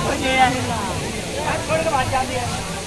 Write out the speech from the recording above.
थोड़ी देर है।